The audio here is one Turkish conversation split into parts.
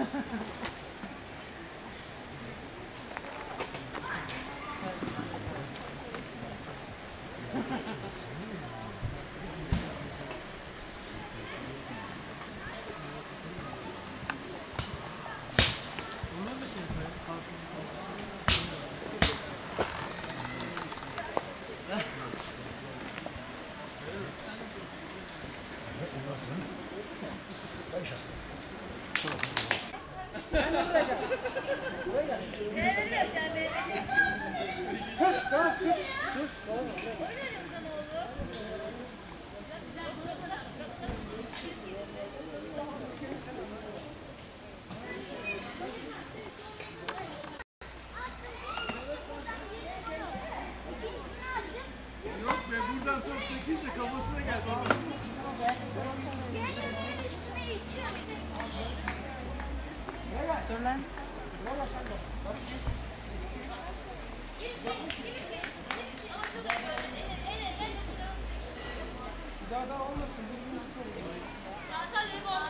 Ha ha ha. Kablosu geldi. Dur lan. Bir daha da olmasın. Bir daha da olmasın.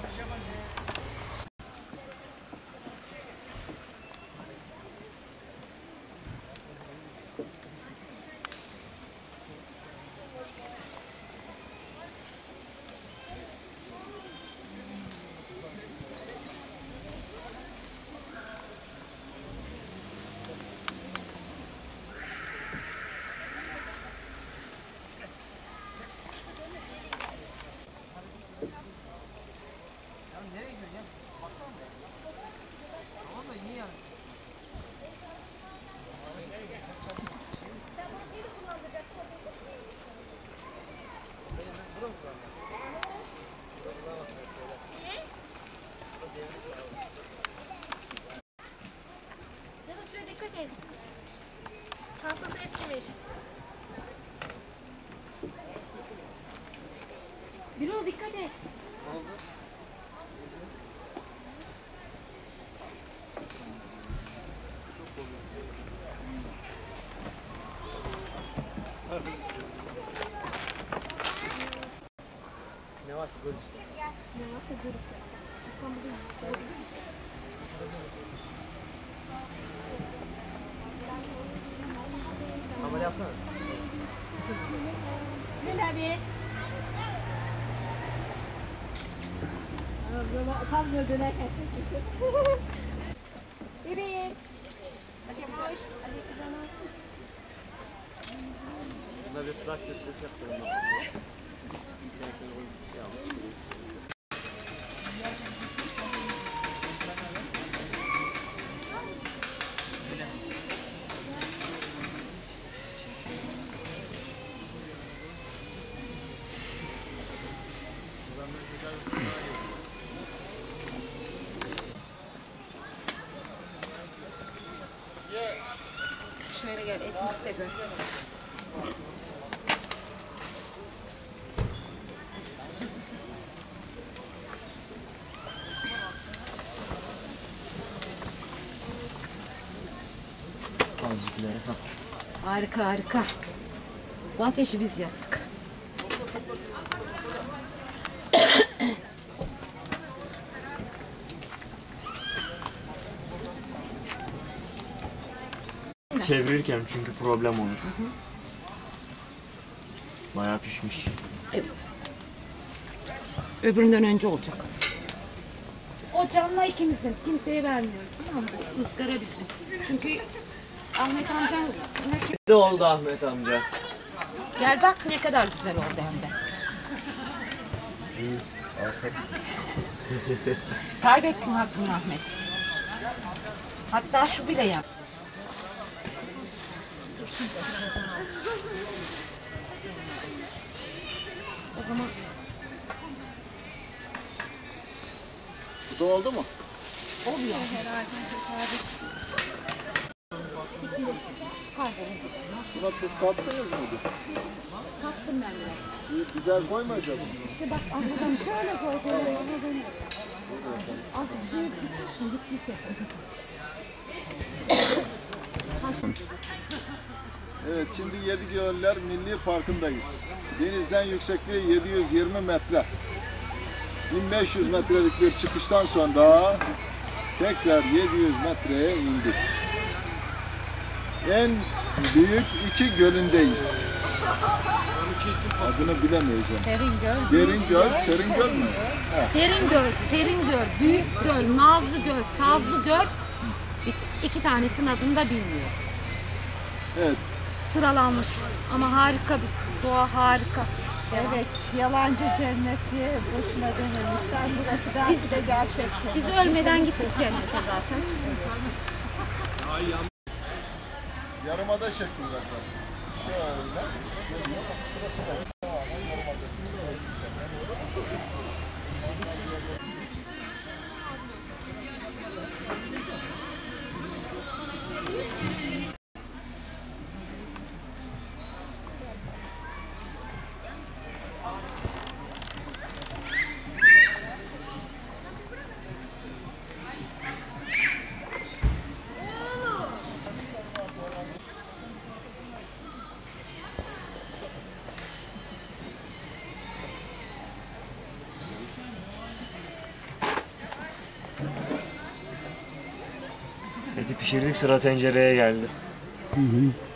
Gracias, dikkat et. Ne varsa görüş. Ne varsa görüş. İstanbul'da Kabul yapsana. Gel abi. Tam böyle dönerken Bebeğim. Bakayım hoş. Hadi kızana. Bunda bir sırak gösterisi yaptım. Seninkileri koy. Gel etimizi de gör. Ha. Harika harika. Bu ateşi biz yaktık. Çevirirken çünkü problem olur. Bayağı pişmiş. Öbüründen önce olacak. O canla ikimizin. Kimseye vermiyoruz tamam mı? Izgara bizim. Çünkü Ahmet amcan ne- Ne oldu Ahmet amca? Gel bak ne kadar güzel oldu hem de. Kaybettin hakkını Ahmet. Hatta şu bile yap. Zaman Bu da oldu mu? oluyor. Buna tuz kattınız mıydı? Kattım ben de. İyi, Biber koymayacak mı? İşte bak Ahmet'im şöyle koy koy. koy. Azıcık suyu bitmiş mi? Bittiyse. Evet şimdi Yedigöller Milli Parkı'ndayız. Denizden yüksekliği 720 metre. 1500 metrelik bir çıkıştan sonra tekrar 700 metreye indik. En büyük iki gölündeyiz. Adını bilemeyeceğim. Derin göl. Derin göl, serin göl mü? Derin göl, serin göl, büyük göl, nazlı göl, sazlı göl. İ- İki tanesinin adını da bilmiyor. Evet. Sıralanmış ama harika bir doğa harika. Evet, yalancı cennet diye boşuna dememişler. Burası da Biz de gerçek Biz ölmeden gittik cennete zaten. Yarımada şeklinde burası. Şöyle. Eti pişirdik sıra tencereye geldi. Almanya'da çalışma